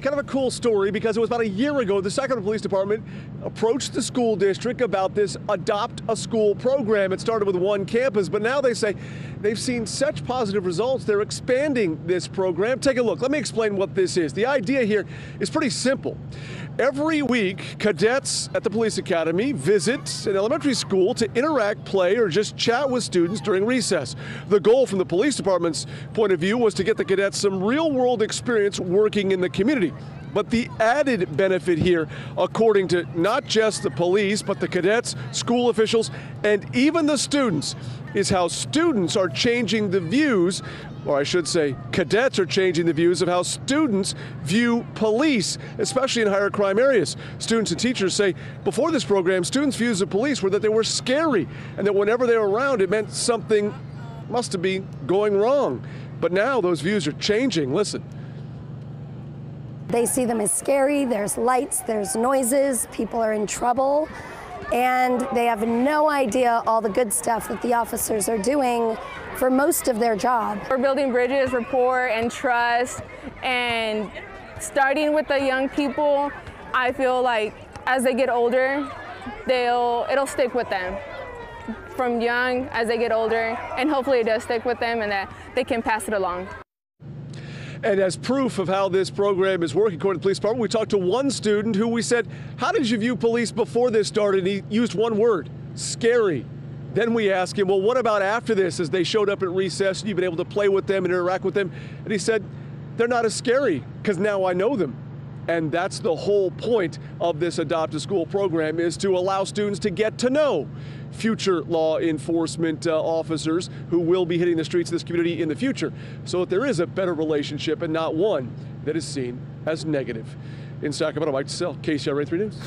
Kind of a cool story because it was about a year ago the Sacramento Police Department approached the school district about this Adopt a School program. It started with one campus, but now they say they've seen such positive results, they're expanding this program. Take a look. Let me explain what this is. The idea here is pretty simple. Every week, cadets at the police academy visit an elementary school to interact, play, or just chat with students during recess. The goal from the police department's point of view was to get the cadets some real world experience working in the community. But the added benefit here, according to not just the police, but the cadets, school officials, and even the students, is how students are changing the views, or I should say, cadets are changing the views of how students view police, especially in higher crime areas. Students and teachers say before this program, students' views of police were that they were scary and that whenever they were around, it meant something must be going wrong. But now those views are changing. Listen. They see them as scary, there's lights, there's noises, people are in trouble, and they have no idea all the good stuff that the officers are doing for most of their job. We're building bridges, rapport, and trust, and starting with the young people, I feel like as they get older, they'll it'll stick with them from young as they get older, and hopefully it does stick with them and that they can pass it along. And as proof of how this program is working, according to the police department, we talked to one student who we said, How did you view police before this started? And he used one word scary. Then we asked him, Well, what about after this as they showed up at recess and you've been able to play with them and interact with them? And he said, They're not as scary because now I know them. And that's the whole point of this Adopt a School program is to allow students to get to know future law enforcement uh, officers who will be hitting the streets of this community in the future so that there is a better relationship and not one that is seen as negative. In Sacramento, Mike Teselle, KCRA 3 News.